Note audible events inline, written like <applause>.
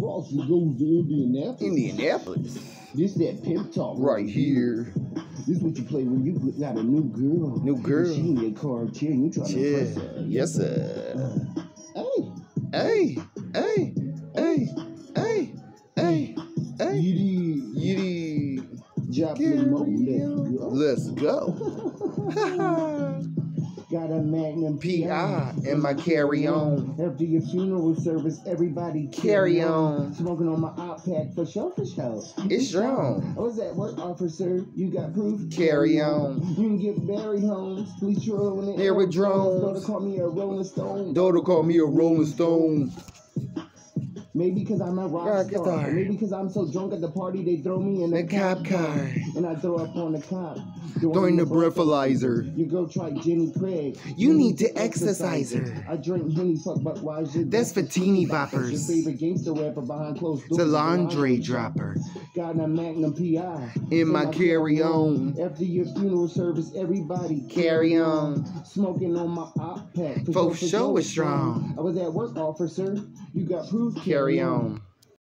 Frosty goes to Indianapolis. Indianapolis. This that pimp talk Right here. This is what you play when you got a new girl. New girl. She in your car chair and you trying to Yeah. impress her. Yes, sir. Hey, Hey, hey, hey, hey, hey, hey. you Yiddy. Joplin Let's go. <laughs> go. Got a Magnum P.I. in ah, my carry-on. After your funeral service, everybody Carry on. Smoking on my iPad for show for show. It's strong. I was at work, officer. You got proof? Carry on. You can get Barry Holmes. Police rolling it. Here with drones. Daughter called me a Rolling Stone. Daughter called me a Rolling Stone. Maybe because I'm a rock, Rock star. star. Maybe because I'm so drunk at the party they throw me in The the cop car. and I throw up on the cop. During the breathalyzer. You go try Jenny Craig. You need to exercise her. I drink Henny fuck Budweiser. That's for teeny Your boppers. favorite gangster rapper behind closed doors. It's a laundry dropper. Got a Magnum PI. In my carry-on. After your funeral service, everybody Carry on. Smoking on my iPad. For sure it's strong. I was at work, officer. You got proof. Carry on.